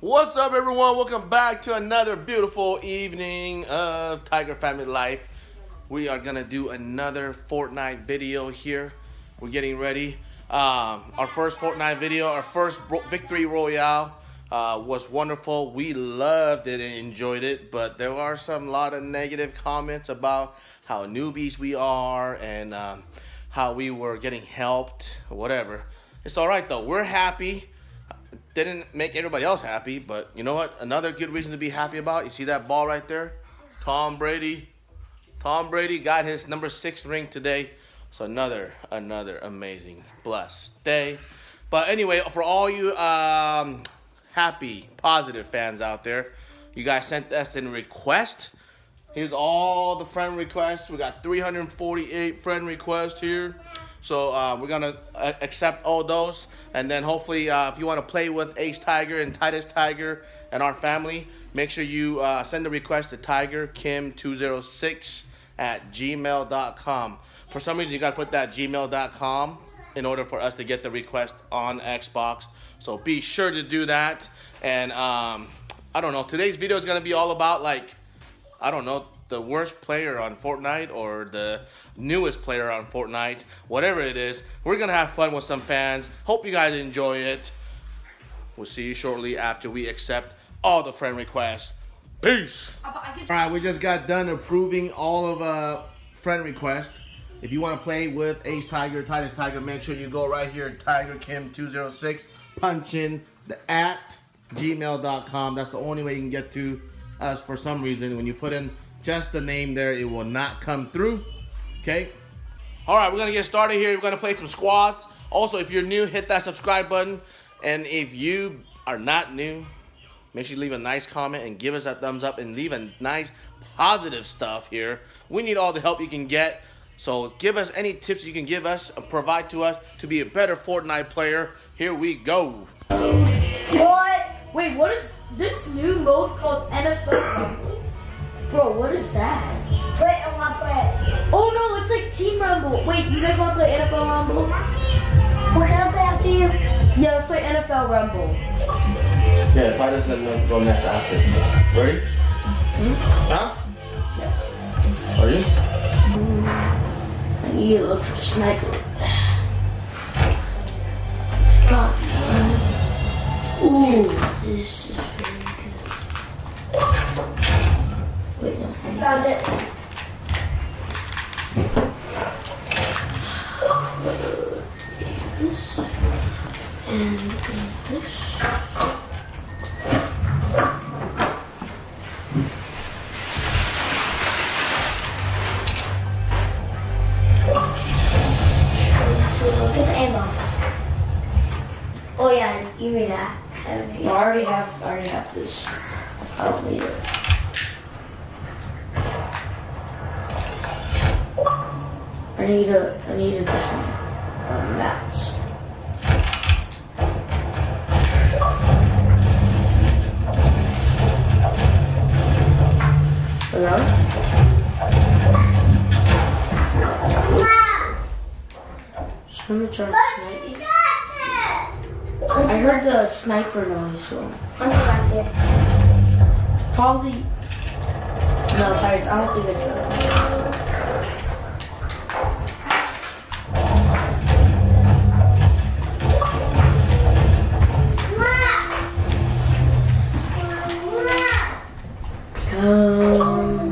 What's up, everyone? Welcome back to another beautiful evening of Tiger Family Life. We are gonna do another Fortnite video here. We're getting ready. Um, our first Fortnite video, our first victory royale uh, was wonderful. We loved it and enjoyed it, but there are some lot of negative comments about how newbies we are and um, how we were getting helped, whatever. It's all right though. We're happy didn't make everybody else happy, but you know what? Another good reason to be happy about. You see that ball right there? Tom Brady. Tom Brady got his number six ring today. So another, another amazing, blessed day. But anyway, for all you um, happy, positive fans out there, you guys sent us in request. Here's all the friend requests. We got 348 friend requests here. So uh, we're gonna uh, accept all those, and then hopefully, uh, if you want to play with Ace Tiger and Titus Tiger and our family, make sure you uh, send a request to TigerKim206 at gmail.com. For some reason, you gotta put that gmail.com in order for us to get the request on Xbox. So be sure to do that. And um, I don't know, today's video is gonna be all about like, I don't know, the worst player on Fortnite or the newest player on Fortnite, whatever it is. We're going to have fun with some fans. Hope you guys enjoy it. We'll see you shortly after we accept all the friend requests. Peace. All right, we just got done approving all of uh friend requests. If you want to play with Ace Tiger, Titus Tiger, make sure you go right here, Tiger Kim 206 punch in the at gmail.com. That's the only way you can get to us for some reason. When you put in just the name there. It will not come through. Okay. All right, we're gonna get started here. We're gonna play some squads. Also, if you're new, hit that subscribe button. And if you are not new, make sure you leave a nice comment and give us that thumbs up and leave a nice positive stuff here. We need all the help you can get. So give us any tips you can give us, and provide to us to be a better Fortnite player. Here we go. What? Wait, what is this new mode called NFL? Bro, what is that? Play on my play. Oh no, it's like Team Rumble. Wait, you guys want to play NFL Rumble? What can I play after you? Yeah, let's play NFL Rumble. Yeah, if I doesn't go next after. Ready? Hmm? Huh? Yes. Are you? I need to look for sniper. Scott. Ooh, this is Found it. This and this. Oh yeah, you mean that. I already have I already have this. I don't need it. I need a, I need to get some um, mats. Hello? Just gonna try to snipe. I heard the sniper noise, so. Probably. No, guys, I don't think it's a.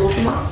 Wait, do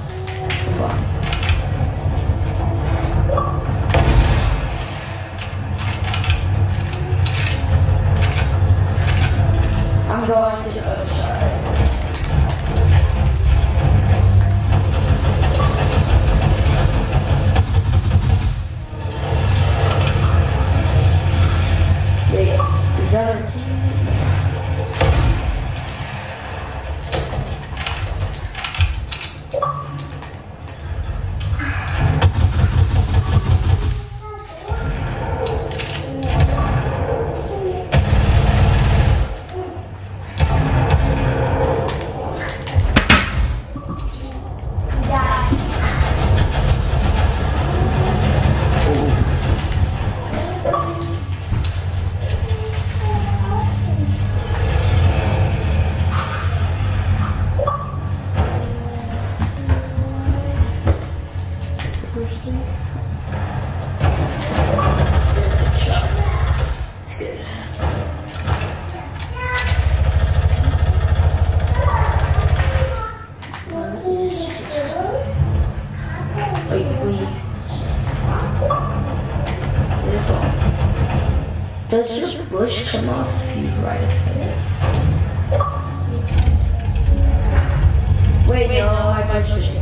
Wait, we. Does your bush come off if you ride it? Wait, no, my bush doesn't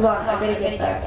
Hold on, I gotta get back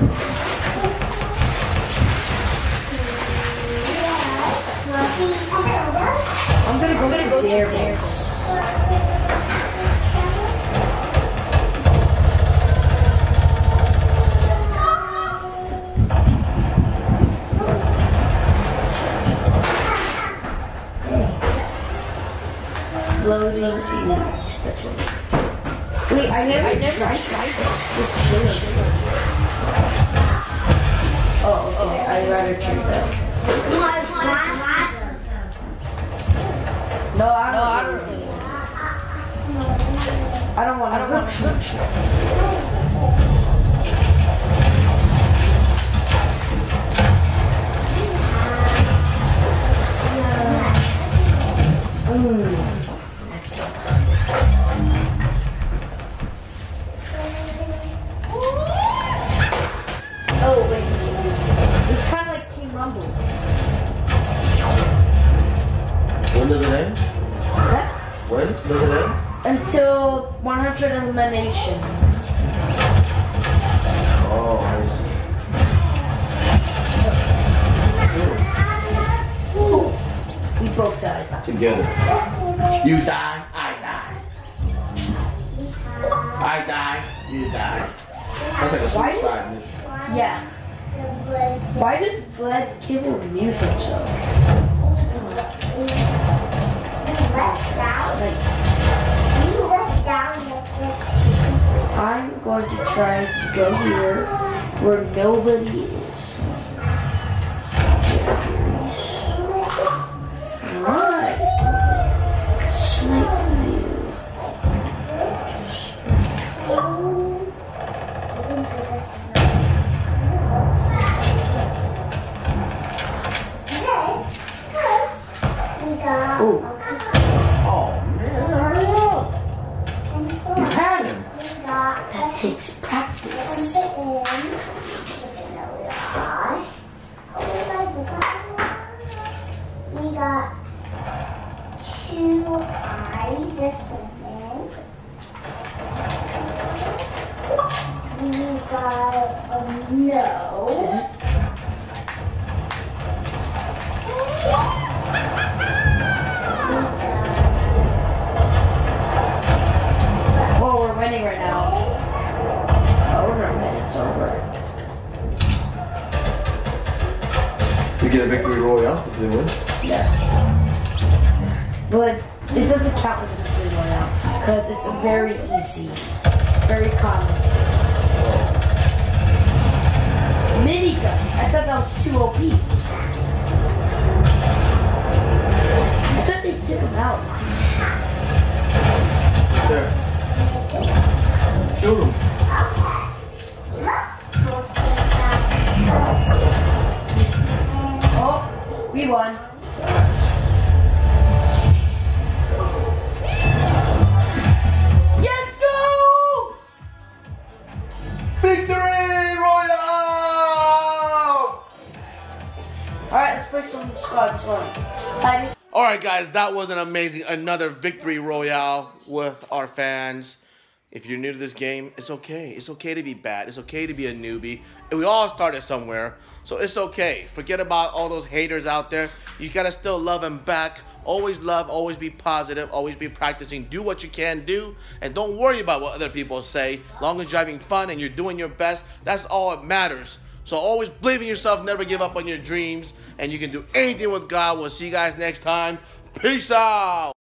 I'm gonna go, to the air base. Loading loot. That's what. Wait, I never, I never tried, this. This chili. Oh, oh okay. I'd rather check that. No, I don't. No, I don't. Really. I don't want. I don't want. Together. You die, I die. I die, you die. That's like a Why? suicide mission. Yeah. Why did Vlad Kibble mute himself? I'm going to try to go here where nobody is. Oh man, you had him. That takes practice. We got two eyes, this one. We got a nose. Get a victory royale if they win. Yeah. But it doesn't count as a victory royale because it's very easy, very common. Minigun. I thought that was too OP. I thought they took him out. There. Shoot him. Right, guys, that was an amazing another victory royale with our fans. If you're new to this game, it's okay. It's okay to be bad. It's okay to be a newbie. And we all started somewhere, so it's okay. Forget about all those haters out there. You gotta still love them back. Always love, always be positive, always be practicing. Do what you can do, and don't worry about what other people say. Long as you're having fun and you're doing your best, that's all that matters. So always believe in yourself, never give up on your dreams, and you can do anything with God. We'll see you guys next time. Peace out.